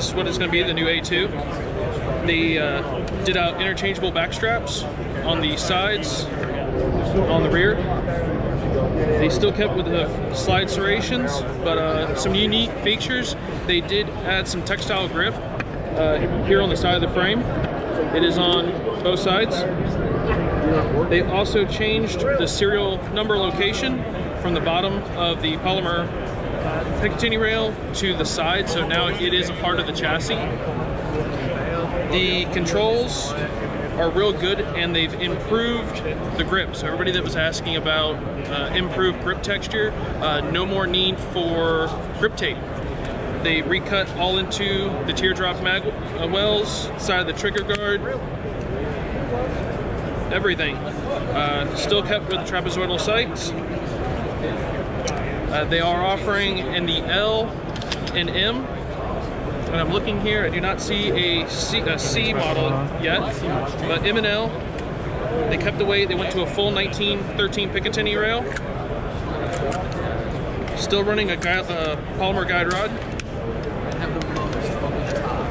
This is what it's going to be, the new A2. They uh, did out interchangeable back straps on the sides, on the rear. They still kept with the slide serrations, but uh, some unique features. They did add some textile grip uh, here on the side of the frame. It is on both sides. They also changed the serial number location from the bottom of the polymer Picatinny rail to the side, so now it is a part of the chassis. The controls are real good and they've improved the grip. So everybody that was asking about uh, improved grip texture, uh, no more need for grip tape. They recut all into the teardrop mag uh, wells, side of the trigger guard, everything. Uh, still kept with the trapezoidal sights. Uh, they are offering in the L and M. And I'm looking here, I do not see a C, a C model yet, but M and L, they kept the weight, they went to a full 1913 Picatinny rail. Still running a uh, polymer guide rod.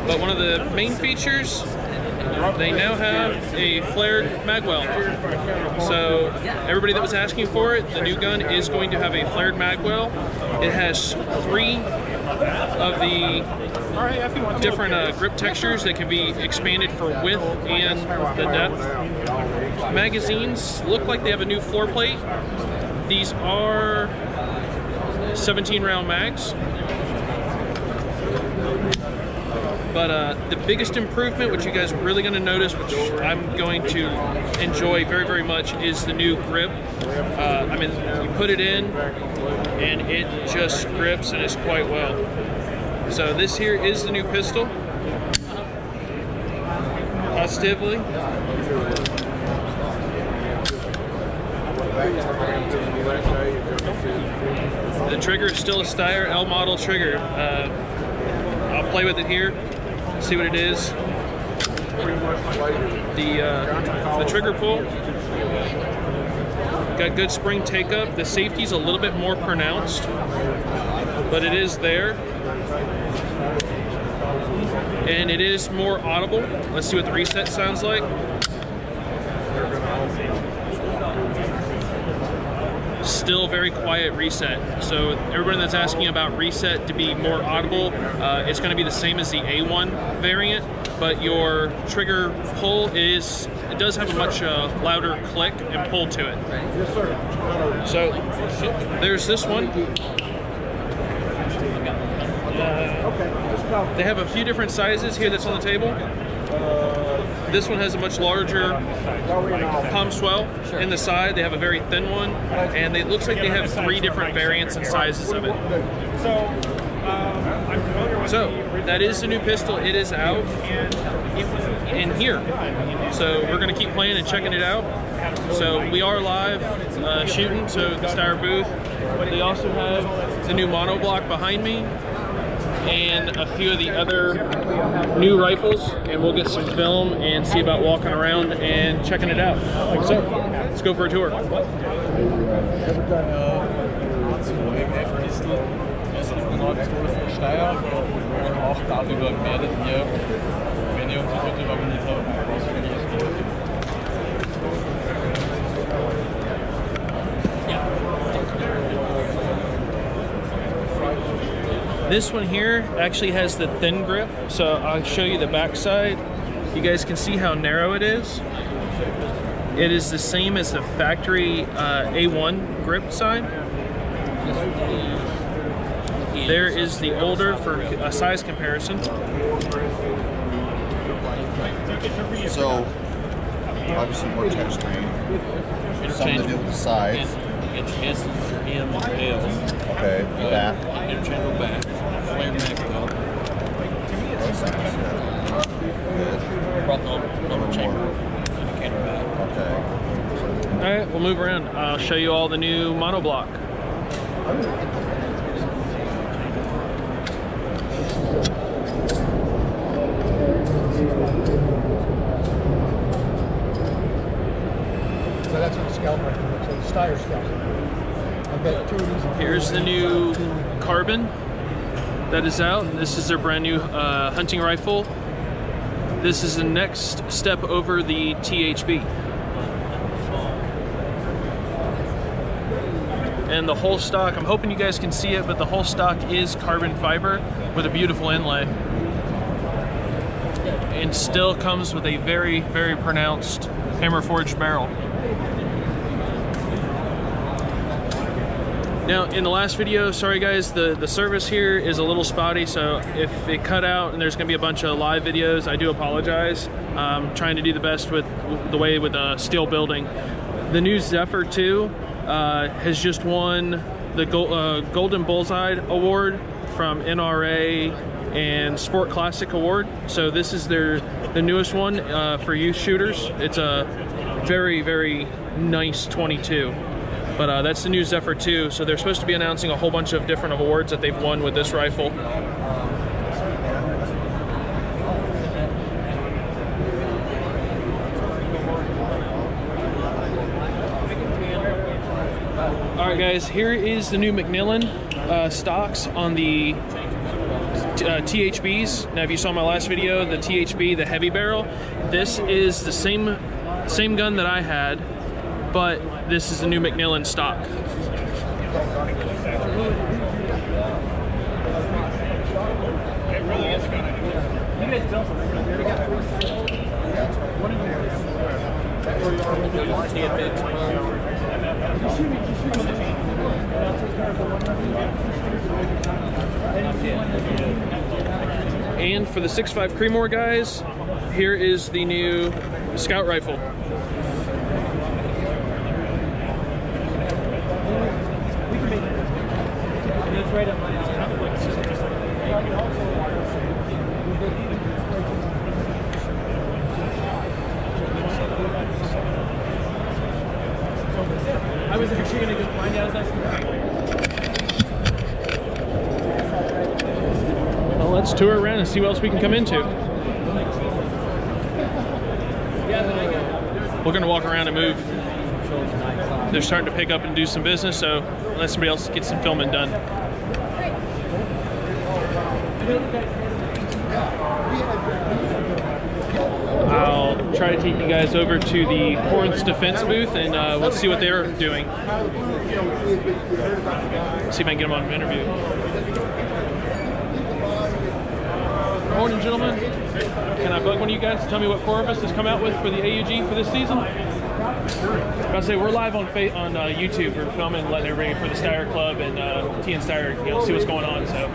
But one of the main features they now have a flared magwell. So everybody that was asking for it, the new gun is going to have a flared magwell. It has three of the different uh, grip textures that can be expanded for width and the depth. Magazines look like they have a new floor plate. These are 17 round mags. But uh, the biggest improvement, which you guys are really going to notice, which I'm going to enjoy very, very much, is the new grip. Uh, I mean, you put it in, and it just grips and it's quite well. So this here is the new pistol. Positively. The trigger is still a Steyr L model trigger. Uh, I'll play with it here see what it is. The, uh, the trigger pull, got good spring take up. The safety's a little bit more pronounced, but it is there. And it is more audible. Let's see what the reset sounds like. Still very quiet reset. So everyone that's asking about reset to be more audible, uh, it's going to be the same as the A1 variant, but your trigger pull is it does have a much uh, louder click and pull to it. Yes, sir. So there's this one. Uh, they have a few different sizes here that's on the table. This one has a much larger palm swell sure. in the side. They have a very thin one, and it looks like they have three different variants and sizes of it. So that is the new pistol. It is out in here. So we're gonna keep playing and checking it out. So we are live uh, shooting. So the Steyr booth. They also have the new monoblock behind me and a few of the other new rifles and we'll get some film and see about walking around and checking it out. So, let's go for a tour. auch darüber werdet ihr, wenn ihr This one here actually has the thin grip, so I'll show you the back side. You guys can see how narrow it is. It is the same as the factory uh, A1 grip side. There is the older for a size comparison. So, obviously more touchscreen. Something to do with the sides. It has M and L. Okay, back. Interchangeable back flare neck weld. Brought the lumbar chamber indicator back. Okay. All right, we'll move around. I'll show you all the new monoblock. scout rifle. It's a Steyr scout. I've got two of these. Here's the new Carbon that is out. This is their brand new uh, hunting rifle. This is the next step over the THB. And the whole stock, I'm hoping you guys can see it, but the whole stock is carbon fiber with a beautiful inlay. And still comes with a very, very pronounced hammer forged barrel. Now, in the last video, sorry guys, the, the service here is a little spotty, so if it cut out and there's gonna be a bunch of live videos, I do apologize. I'm trying to do the best with the way with uh, steel building. The new Zephyr 2 uh, has just won the uh, Golden Bullseye Award from NRA and Sport Classic Award. So this is their the newest one uh, for youth shooters. It's a very, very nice 22. But uh, that's the new Zephyr 2. So they're supposed to be announcing a whole bunch of different awards that they've won with this rifle. All right, guys, here is the new McMillan uh, stocks on the uh, THBs. Now, if you saw my last video, the THB, the heavy barrel, this is the same same gun that I had, but this is the new McMillan stock. And for the 6.5 Creedmoor guys, here is the new scout rifle. I was actually gonna go find out. I Well, let's tour around and see what else we can come into. We're gonna walk around and move. They're starting to pick up and do some business, so let somebody else get some filming done. I'll try to take you guys over to the Horns Defense booth and uh, let's see what they're doing. See if I can get them on an interview. Morning, gentlemen. Can I bug one of you guys to tell me what Corvus has come out with for the AUG for this season? I say we're live on on uh, YouTube. We're filming, letting everybody for the Steyr Club and uh, T and Steyr, you know, see what's going on. So,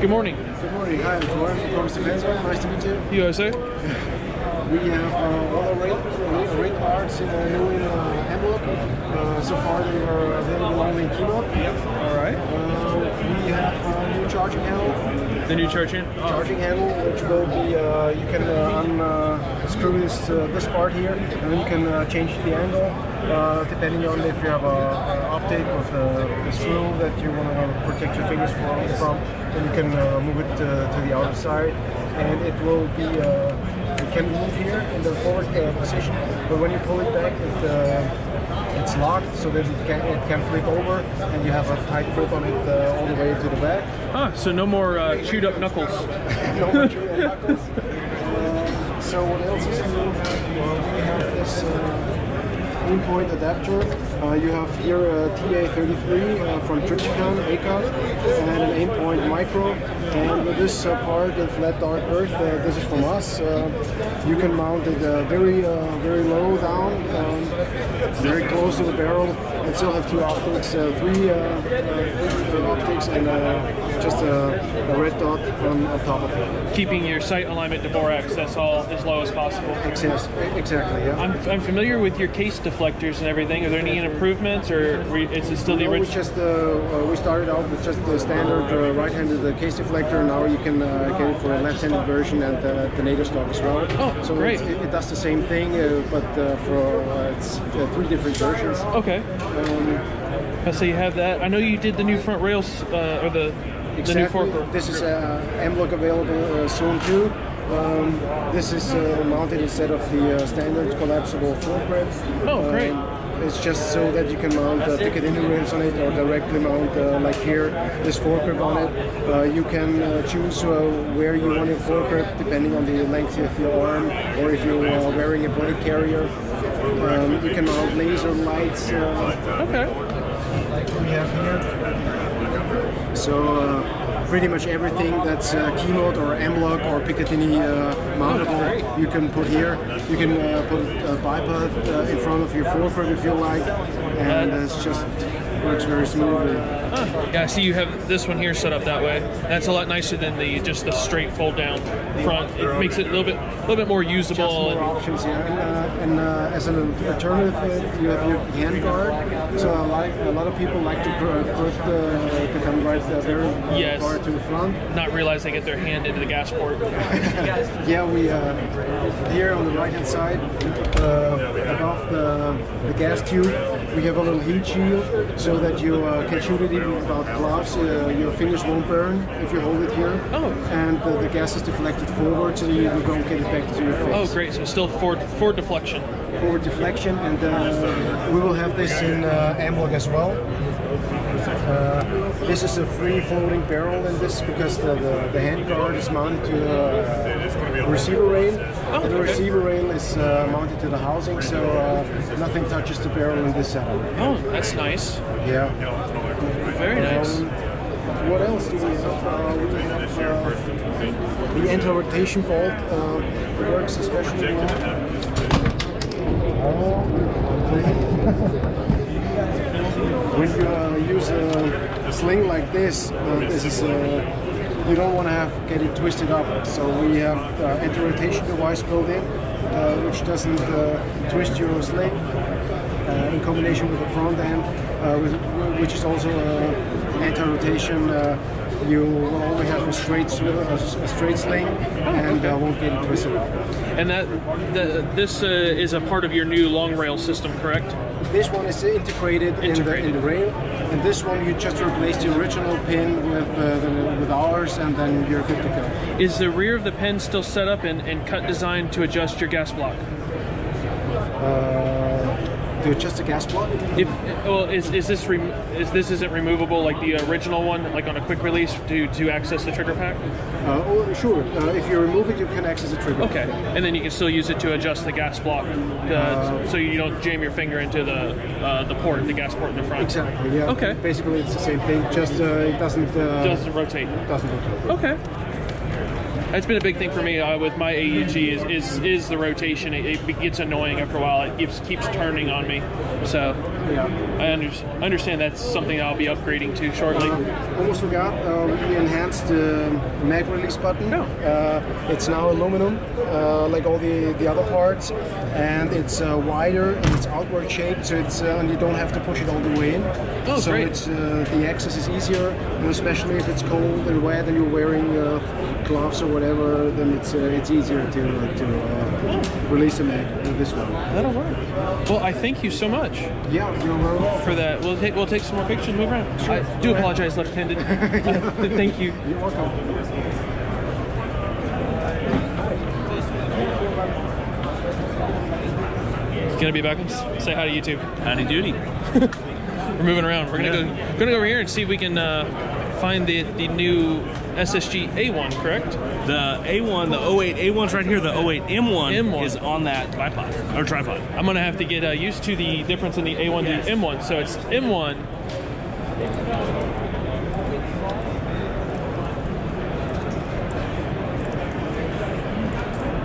good morning, Good morning. Hi, I'm Florian from Defense. Nice to meet you. USA. We have uh, all the rate, rate, cards in the new in, uh, envelope. Uh, so far, they are available only in KeyMod. Yep. All right. Uh, we have a new charging handle. The new charging. Charging handle, which will be uh, you can uh, unscrew this uh, this part here, and then you can uh, change the angle uh, depending on if you have a, a optic with a screw that you want to protect your fingers from. then you can uh, move it uh, to the outer side, and it will be. Uh, you can move here in the forward uh, position, but when you pull it back, it. Uh, it's locked so that it can, it can flip over and you have a tight grip on it uh, all the way to the back. Ah, so no more uh, chewed up knuckles. no mature and knuckles. Uh, so what else is new? Uh, we have this uh, Aimpoint adapter. Uh, you have here a TA33 uh, from Trijicon, ACOG, and an Aimpoint micro. And this uh, part, the flat dark earth, uh, this is from us. Uh, you can mount it uh, very, uh, very low down, um, very close to the barrel, and still have two optics, uh, three uh, uh, optics, and uh, just a, a red dot on top of it. Keeping your sight alignment to bore axis, that's all as low as possible. Yes, exactly. Yeah. I'm, I'm familiar with your case deflectors and everything. Are there any improvements, or is it still the No, we original? just uh, uh, we started out with just the standard uh, right-handed uh, case deflector. Now you can uh, get it for a left-handed version and the NATO stock as well. Oh, so great. It, it does the same thing, uh, but uh, for uh, it's uh, three different versions. Okay. Um, So you have that. I know you did the new front rails, uh, or the exactly. This is uh, M-LOK available uh, soon too. Um, this is uh, mounted instead of the uh, standard collapsible foregrip. Oh, great. Um, it's just so that you can mount uh, Picatinny rims on it or directly mount, uh, like here, this foregrip on it. Uh, you can uh, choose uh, where you want your foregrip depending on the length of your arm or if you're uh, wearing a body carrier. Um, you can mount laser lights uh, Okay. like we have here. So uh, pretty much everything that's uh, KeyMod or M-LOK or Picatinny uh, mountable, you can put here. You can uh, put a bipod uh, in front of your foregrip if you like, and it's just works very smoothly. Huh. Yeah, I see you have this one here set up that way. That's a lot nicer than the just the straight fold down front. It makes it a little bit a little bit more Just usable. more and- options here, and, uh, and uh, as an alternative, uh, you have your hand guard. So a lot, a lot of people like to put, the thumb right uh, very uh, Yes. far to the front. not realize they get their hand into the gas port. Yeah, we uh, here on the right hand side, uh, the, gas tube, we have a little heat shield so that you uh, can shoot it even without gloves. Uh, your fingers won't burn if you hold it here. Oh. And uh, the gas is deflected forward so you don't get it back to your face. Oh, great! So still forward forward deflection. Forward deflection, and uh, we will have this in uh, M-LOK as well. Uh, this is a free floating barrel in this because the, the, the hand guard is mounted to the receiver rail. Oh, and the okay. receiver rail is uh, mounted to the housing, so uh, nothing touches the barrel in this setup. Oh, that's nice. Yeah. Very nice. Um, what else do we have? Uh, we have uh, the anti-rotation bolt. Uh, works especially well. when you uh, use a sling like this, uh, this is uh, you don't want to have get it twisted up. So we have uh, anti-rotation device built in, uh, which doesn't uh, twist your sling. Uh, in combination with the front end, uh, with, which is also uh, anti-rotation. Uh, you will only have a straight, a, straight sling, and won't get it twisted up. And that the, this is a part of your new long rail system, correct? This one is integrated, In, the, Integrated. in the rail, and this one you just replace the original pin with uh, the, with ours, and then you're good to go. Is the rear of the pen still set up and, and cut designed to adjust your gas block? Uh, adjust the gas plug. If well, is, is this rem- is this isn't removable like the original one, like on a quick release to to access the trigger pack? Uh, oh, sure. Uh, if you remove it, you can access the trigger. Okay, and then you can still use it to adjust the gas block, uh, so you don't jam your finger into the uh, the port, the gas port in the front. Exactly. Yeah. Okay. Basically, it's the same thing. Just uh, it doesn't. Uh, Doesn't rotate. doesn't rotate. Okay. That's been a big thing for me uh, with my AEG is, is is the rotation. It, it gets annoying after a while. It keeps keeps turning on me. So Yeah. I under, understand that's something I'll be upgrading to shortly. Almost forgot. Uh, we enhanced the mag release button. Oh. Uh, it's now aluminum, uh, like all the, the other parts, and it's uh, wider and it's outward shaped, so it's uh, and you don't have to push it all the way in. Oh, so great. it's uh, the access is easier, especially if it's cold and wet and you're wearing uh, gloves or whatever, then it's uh, it's easier to to uh, release the mag with this one. That'll work. Well, I thank you so much Yeah, you're very welcome. for that. We'll take we'll take some more pictures. Move around. I do apologize, left-handed. thank you. You're welcome. Gonna be back. Say hi to YouTube. Howdy doody. We're moving around. We're gonna go gonna go over here and see if we can uh, find the the new SSG A1. Correct? The A1, the 08 A1's right here. The 08 M1, M1. is on that bipod or tripod. I'm gonna have to get uh, used to the difference in the A1 Yes. to the M1. So it's M1.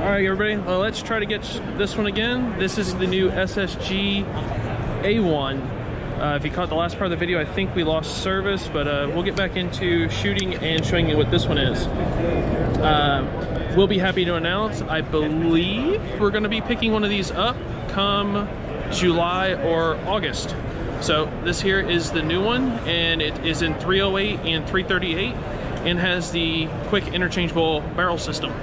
All right, everybody. Well, let's try to get this one again. This is the new SSG A1. Uh, if you caught the last part of the video, I think we lost service, but uh, we'll get back into shooting and showing you what this one is. Uh, we'll be happy to announce, I believe we're going to be picking one of these up come July or August. So this here is the new one, and it is in 308 and 338, and has the quick interchangeable barrel system.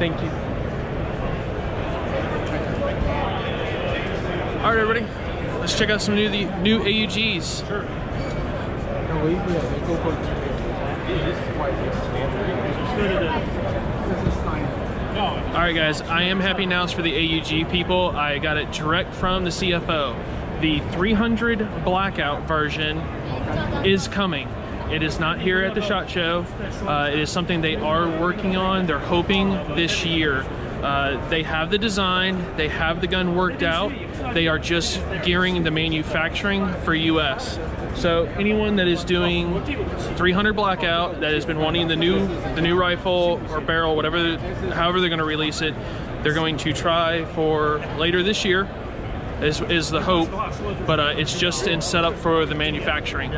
Thank you. All right, everybody, let's check out some new the new AUGs. No, we, yeah, they go for All right, guys, I am happy announced for the AUG people. I got it direct from the CFO. The 300 blackout version is coming. It is not here at the SHOT Show. Uh, it is something they are working on. They're hoping this year. Uh, they have the design, they have the gun worked out. They are just gearing the manufacturing for US. So anyone that is doing 300 blackout that has been wanting the new the new rifle or barrel, whatever, however they're going to release it, they're going to try for later this year. Is, is the hope, but uh, it's just in setup for the manufacturing.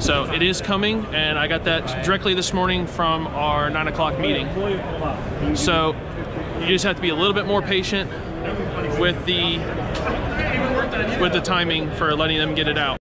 So it is coming, and I got that directly this morning from our nine o'clock meeting. So you just have to be a little bit more patient with the with the timing for letting them get it out.